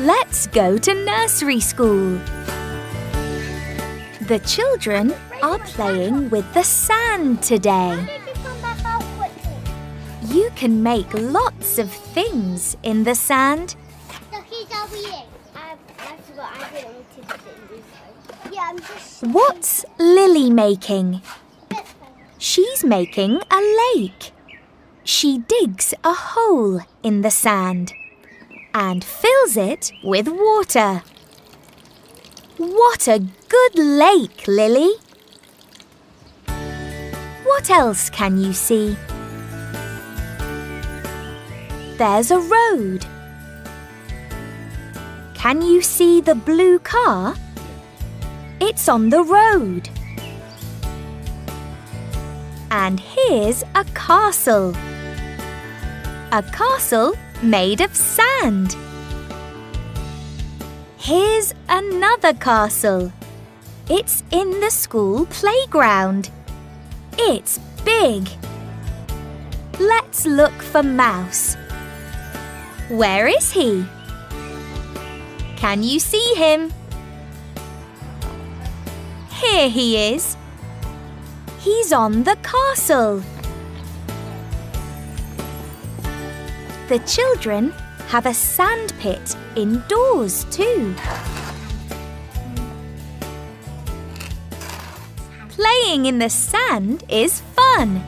Let's go to nursery school. The children are playing with the sand today. You can make lots of things in the sand. What's Lily making? She's making a lake. She digs a hole in the sand and fills it with water. What a good lake, Lily! What else can you see? There's a road. Can you see the blue car? It's on the road. And here's a castle. A castle made of sand. Here's another castle. It's in the school playground. It's big. Let's look for Mouse. Where is he? Can you see him? Here he is. He's on the castle. The children have a sand pit indoors too. Playing in the sand is fun.